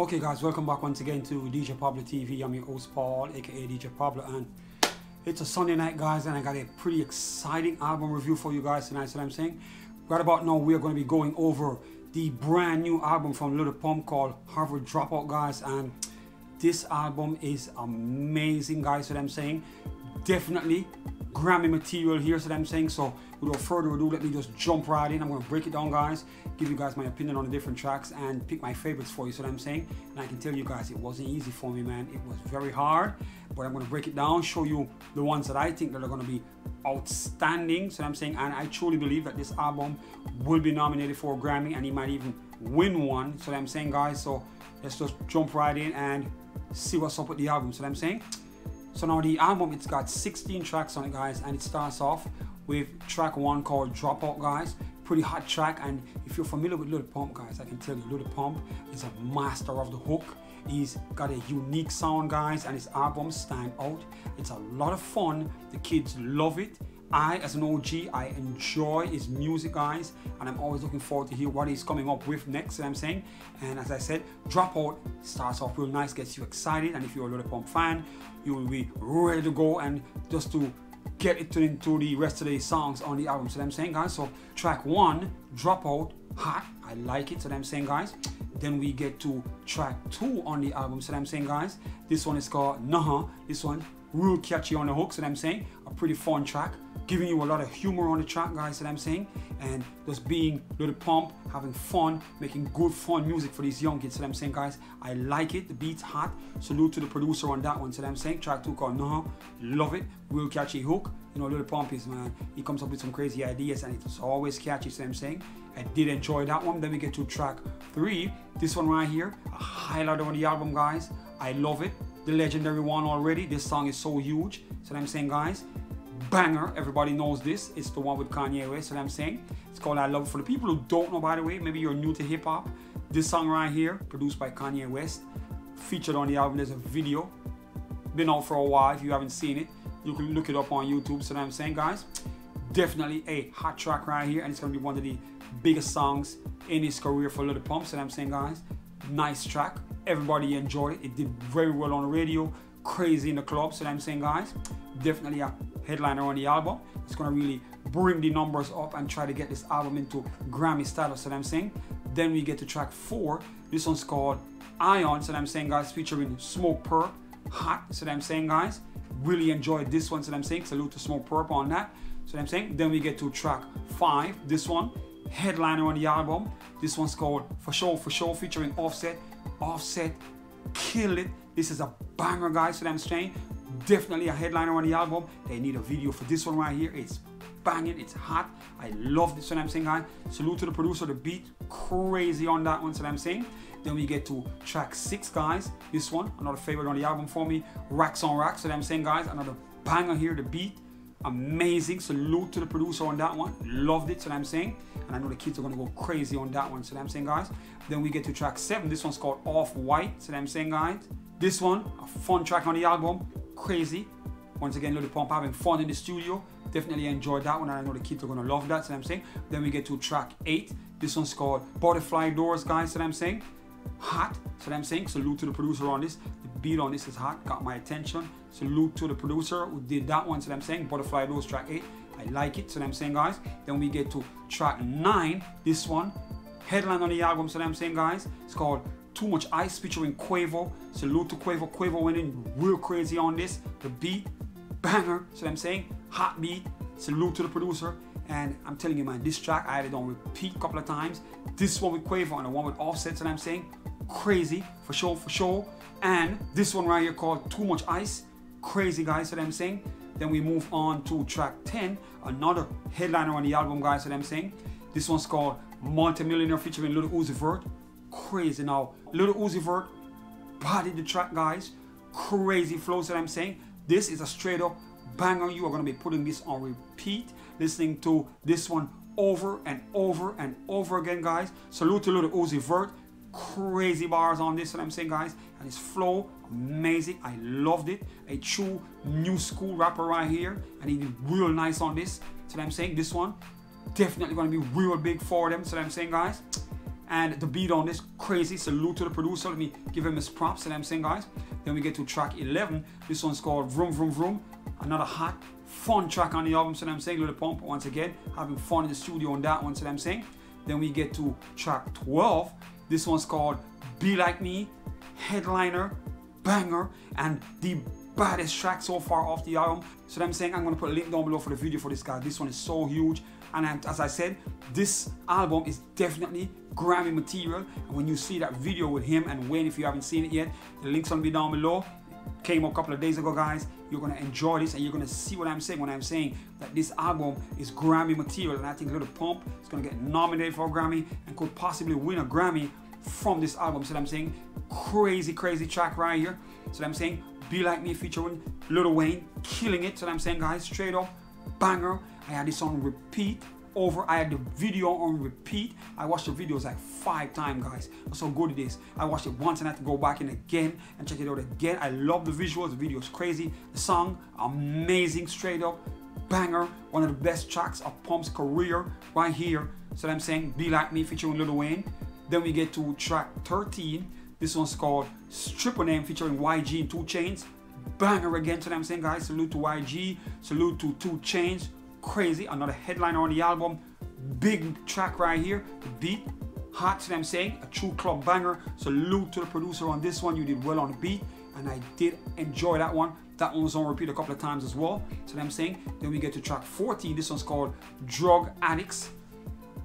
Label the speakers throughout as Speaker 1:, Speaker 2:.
Speaker 1: Okay guys, welcome back once again to DJ Pablo TV. I'm your host Paul, aka DJ Pablo, and it's a Sunday night guys and I got a pretty exciting album review for you guys tonight, so I'm saying. Right about now we're going to be going over the brand new album from Little Pump called Harverd Dropout guys and this album is amazing guys, what I'm saying. Definitely Grammy material here, so I'm saying. So without further ado, let me just jump right in. I'm gonna break it down, guys, give you guys my opinion on the different tracks and pick my favorites for you, so I'm saying. And I can tell you guys, it wasn't easy for me, man. It was very hard, but I'm gonna break it down, show you the ones that I think that are gonna be outstanding, so I'm saying. And I truly believe that this album will be nominated for a Grammy and he might even win one, so I'm saying, guys. So let's just jump right in and see what's up with the album, so I'm saying. So now the album, it's got 16 tracks on it, guys, and it starts off with track one called Dropout, guys. Pretty hot track, and if you're familiar with Lil Pump, guys, I can tell you Lil Pump is a master of the hook. He's got a unique sound, guys, and his albums stand out. It's a lot of fun. The kids love it. I, as an OG, I enjoy his music, guys, and I'm always looking forward to hear what he's coming up with next, you know I'm saying? And as I said, Dropout starts off real nice, gets you excited, and if you're a Lil Pump fan, you will be ready to go and just to get it into the rest of the songs on the album, so I'm saying, guys? So track one, Dropout, hot, I like it, so I'm saying, guys? Then we get to track two on the album, so I'm saying, guys? This one is called Nah, this one, real catchy on the hook, so I'm saying? A pretty fun track giving you a lot of humor on the track, guys, So I'm saying, and just being little Pump, having fun, making good fun music for these young kids, that I'm saying, guys. I like it, the beat's hot. Salute to the producer on that one, so I'm saying. Track two called No, love it, real catchy hook. You know, little Pump is, man, he comes up with some crazy ideas and it's always catchy, so I'm saying. I did enjoy that one. Then we get to track three, this one right here, a highlight on the album, guys. I love it. The legendary one already. This song is so huge. So I'm saying, guys, banger. Everybody knows this. It's the one with Kanye West. What I'm saying. It's called I Love. For the people who don't know, by the way, maybe you're new to hip hop. This song right here, produced by Kanye West, featured on the album. There's a video. Been out for a while. If you haven't seen it, you can look it up on YouTube. So I'm saying, guys, definitely a hot track right here, and it's gonna be one of the biggest songs in his career for Lil Pump. So I'm saying, guys, nice track. Everybody enjoyed it. It did very well on the radio. Crazy in the club. So I'm saying, guys, definitely a headliner on the album. It's gonna really bring the numbers up and try to get this album into Grammy status, so I'm saying. Then we get to track four. This one's called Ion, so I'm saying guys, featuring Smoke Smokepurpp, hot, so I'm saying guys. Really enjoyed this one, so I'm saying. Salute to Smokepurpp on that. So I'm saying. Then we get to track five. This one, headliner on the album. This one's called For Sure For Sure, featuring Offset. Offset, kill it. This is a banger, guys. So I'm saying definitely a headliner on the album. They need a video for this one right here. It's banging, it's hot. I love this one I'm saying, guys. Salute to the producer, the beat, crazy on that one, so I'm saying. Then we get to track six, guys. This one, another favorite on the album for me. Racks on Racks, so I'm saying, guys, another banger here, the beat. Amazing. Salute to the producer on that one. Loved it, so I'm saying. And I know the kids are gonna go crazy on that one, so I'm saying, guys. Then we get to track seven. This one's called Off White, so I'm saying, guys. This one, a fun track on the album crazy. Once again, Lil Pump having fun in the studio. Definitely enjoyed that one, and I know the kids are gonna love that. So I'm saying. Then we get to track eight. This one's called Butterfly Doors, guys. So I'm saying. Hot. So I'm saying. Salute to the producer on this. The beat on this is hot. Got my attention. Salute to the producer who did that one. So I'm saying. Butterfly Doors, track eight. I like it. So I'm saying, guys. Then we get to track nine. This one, headline on the album. So I'm saying, guys. It's called too Much Ice featuring Quavo. Salute to Quavo. Quavo went in real crazy on this. The beat, banger. So I'm saying, hot beat. Salute to the producer. And I'm telling you, man, this track I had it on repeat a couple of times. This one with Quavo and the one with Offset. So I'm saying, crazy for sure, for sure. And this one right here called Too Much Ice. Crazy, guys. So I'm saying. Then we move on to track 10, another headliner on the album, guys. So I'm saying. This one's called Multimillionaire featuring Lil Uzi Vert crazy now. Little Uzi Vert bodied the track, guys. Crazy flows that I'm saying. This is a straight up banger. You are going to be putting this on repeat, listening to this one over and over and over again, guys. Salute to Little Uzi Vert. Crazy bars on this, what I'm saying, guys. And his flow, amazing. I loved it. A true new school rapper right here. And he did real nice on this. So I'm saying this one definitely going to be real big for them. So I'm saying, guys And the beat on this, crazy. Salute to the producer. Let me give him his props. And I'm saying, guys. Then we get to track 11. This one's called Vroom Vroom Vroom. Another hot, fun track on the album. So I'm saying, Little Pump, once again, having fun in the studio on that one. So I'm saying. Then we get to track 12. This one's called Be Like Me, Headliner, Banger, and the baddest track so far off the album. So I'm saying I'm gonna put a link down below for the video for this guy. This one is so huge. And as I said, this album is definitely Grammy material. And when you see that video with him and Wayne, if you haven't seen it yet, the link's gonna be down below. Came a couple of days ago, guys. You're gonna enjoy this and you're gonna see what I'm saying when I'm saying that this album is Grammy material. And I think Little Pump is gonna get nominated for a Grammy and could possibly win a Grammy from this album. So I'm saying crazy, crazy track right here. So I'm saying Be Like Me featuring Little Wayne, killing it. So I'm saying guys, straight up banger. I had this on repeat over. I had the video on repeat. I watched the videos like five times, guys. How good it is. I watched it once and I had to go back in again and check it out again. I love the visuals. The video is crazy. The song, amazing, straight up banger. One of the best tracks of Pump's career right here. So I'm saying, Be Like Me featuring Lil Wayne. Then we get to track 13. This one's called Stripper Name featuring YG and 2 Chainz. Banger again so I'm saying guys. Salute to YG. Salute to 2 Chainz. Crazy. Another headliner on the album. Big track right here. Beat. Hot i'm saying. A true club banger. Salute to the producer on this one. You did well on the beat. And I did enjoy that one. That one was on repeat a couple of times as well. So I'm saying. Then we get to track 14. This one's called Drug Addicts.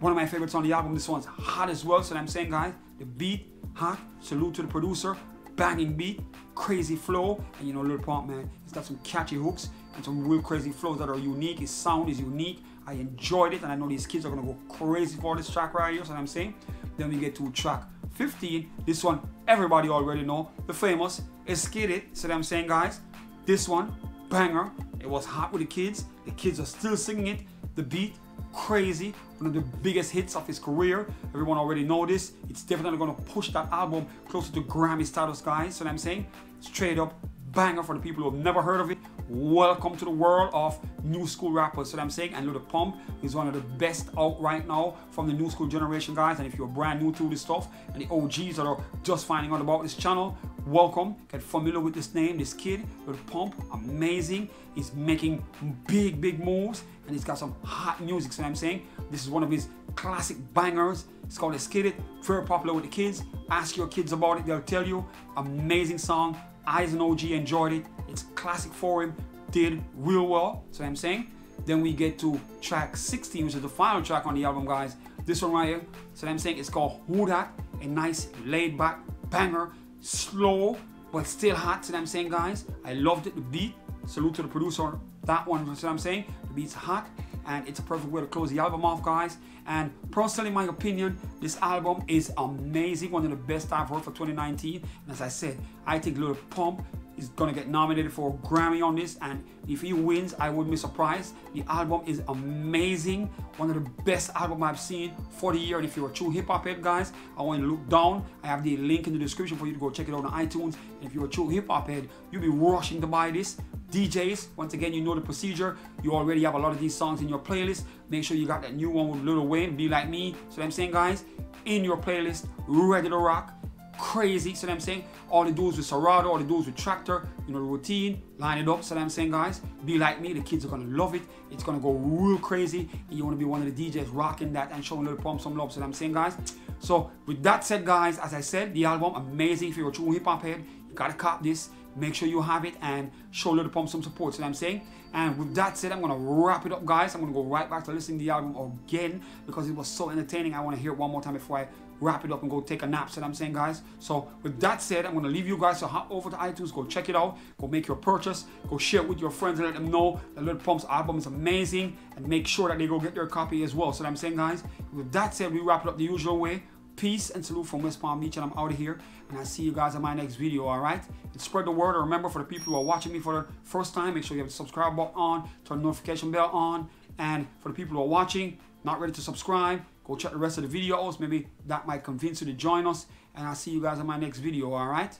Speaker 1: One of my favorites on the album. This one's hot as well. So I'm saying, guys, the beat, hot. Salute to the producer. Banging beat, crazy flow. And you know, Lil Pump, man, he's got some catchy hooks and some real crazy flows that are unique. His sound is unique. I enjoyed it, and I know these kids are gonna go crazy for this track right here. So I'm saying. Then we get to track 15. This one, everybody already know. The famous Esskeetit. So I'm saying, guys, this one, banger. It was hot with the kids. The kids are still singing it. The beat, crazy one of the biggest hits of his career everyone already know this it's definitely going to push that album closer to grammy status guys so i'm saying straight up banger for the people who have never heard of it welcome to the world of new school rappers so what i'm saying and Lil Pump is one of the best out right now from the new school generation guys and if you're brand new to this stuff and the og's that are just finding out about this channel welcome get familiar with this name this kid Lil Pump amazing he's making big big moves and he's got some hot music. So I'm saying this is one of his classic bangers. It's called Esskeetit, very popular with the kids. Ask your kids about it, they'll tell you. Amazing song. Eyes and OG enjoyed it. It's classic for him. Did real well. So I'm saying. Then we get to track 16, which is the final track on the album, guys. This one right here. So I'm saying it's called Who Dat. A nice laid back banger. Slow, but still hot. So I'm saying, guys. I loved it. The beat. Salute to the producer. That one, So I'm saying? The beat's hot and it's a perfect way to close the album off, guys. And personally, my opinion, this album is amazing. One of the best I've heard for 2019. And as I said, I think Little Pump is gonna get nominated for a Grammy on this. And if he wins, I wouldn't be surprised. The album is amazing. One of the best album I've seen for the year. And if you're a true hip hop head, guys, I want you to look down. I have the link in the description for you to go check it out on iTunes. And if you're a true hip hop head, you'll be rushing to buy this. DJs, once again, you know the procedure. You already have a lot of these songs in your playlist. Make sure you got that new one with Lil Wayne, Be Like Me. So I'm saying, guys, in your playlist, ready to rock. Crazy, so I'm saying, all the dudes with Serato, all the dudes with Traktor, you know, the routine, line it up. So I'm saying, guys, be like me. The kids are gonna love it. It's gonna go real crazy. You wanna be one of the DJs rocking that and showing Little Pump some love. So I'm saying, guys. So with that said, guys, as I said, the album amazing. If you're a true hip hop head, you gotta cop this make sure you have it and show Lil Pump some support. So I'm saying. And with that said, I'm gonna wrap it up, guys. I'm gonna go right back to listening to the album again because it was so entertaining. I want to hear it one more time before I wrap it up and go take a nap. So I'm saying, guys. So with that said, I'm gonna leave you guys to hop over to iTunes, go check it out, go make your purchase, go share it with your friends and let them know that Lil Pump's album is amazing, and make sure that they go get their copy as well. So I'm saying, guys. With that said, we wrap it up the usual way. Peace and salute from West Palm Beach, and I'm out of here. And I'll see you guys in my next video, all right? And spread the word. And remember, for the people who are watching me for the first time, make sure you have the subscribe button on, turn the notification bell on. And for the people who are watching, not ready to subscribe, go check the rest of the videos. Maybe that might convince you to join us. And I'll see you guys in my next video, all right?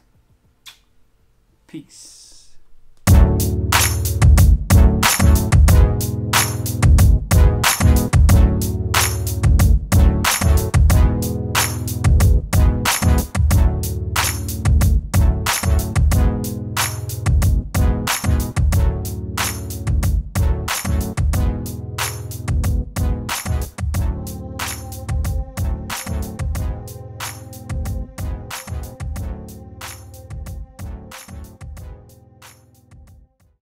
Speaker 1: Peace.